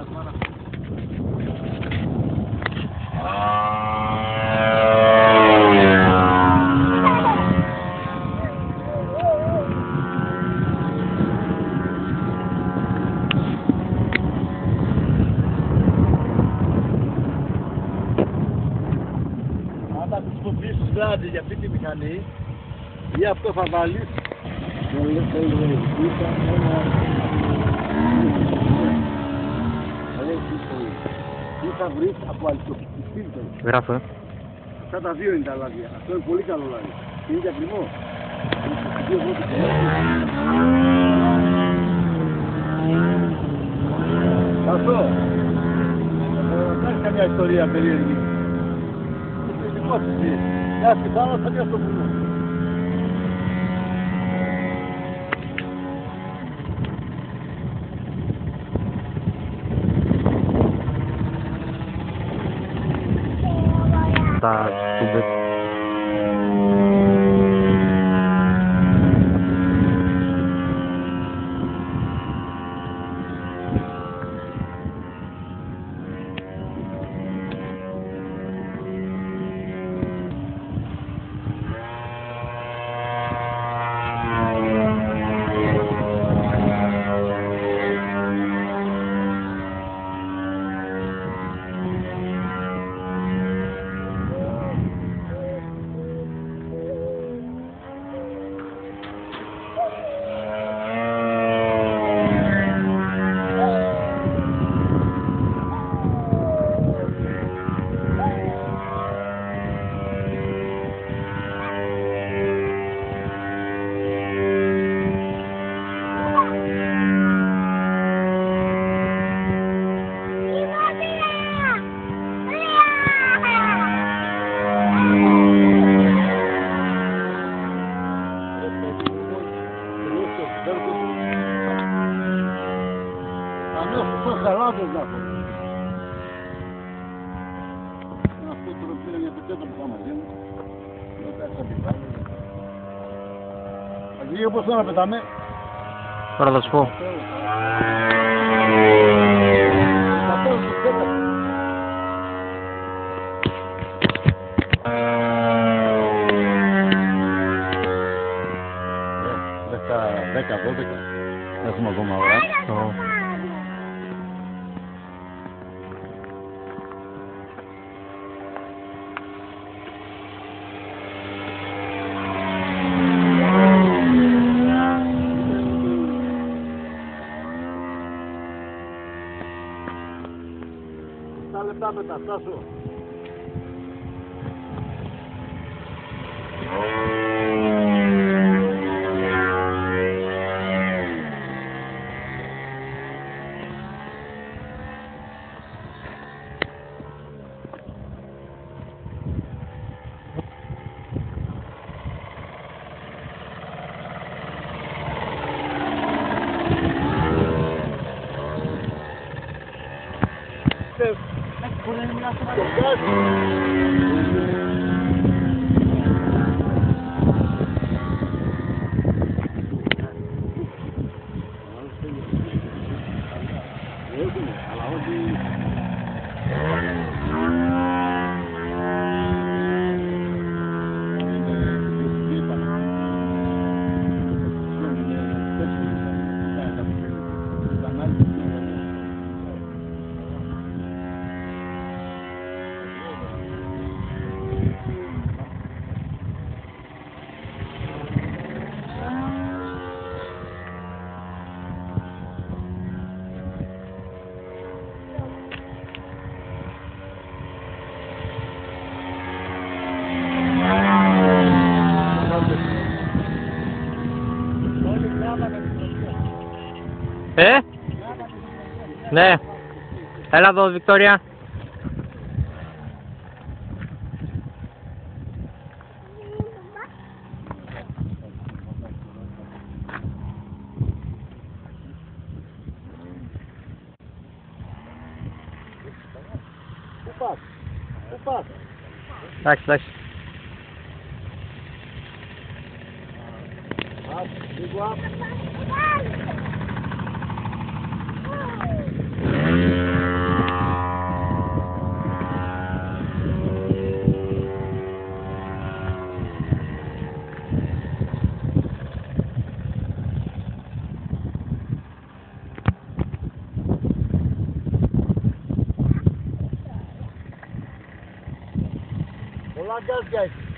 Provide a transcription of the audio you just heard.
Αν τα χρησιμοποιήσεις βράδυ για αυτή τη μηχανή ή αυτό θα βάλεις ή θα βρεις από αλκοοπιστήλτο. Γράφω, ε. Αυτά τα δύο είναι τα λάδια. Αυτό είναι πολύ καλό λάδι. Και είναι και ακριβό. Δύο πρώτοι Αυτό. Ε, Δεν έχει καμιά ιστορία περίεργη. Είναι δικό της τι. Μια στη θάλασσα, μια στο βουνό. para κουμπί. Αυτό χαλάδες να έχω. Αυτό τώρα πήρα μια πετέτα που θα μαζί μου. Μετά θα την πάρω. Αγγλία πώς τώρα πετάμε. Τώρα θα σου πω. Θα πω στην πέτα. Δέκα, δέκα, δώδεκα. Έχουμε ακόμα ώρα. 他们打高速。Obrigado. Ναι. Έλα εδώ, Βικτόρια. Πού πας, πού πας. Εντάξει, εντάξει. Ας, λίγο Kolay gelsin.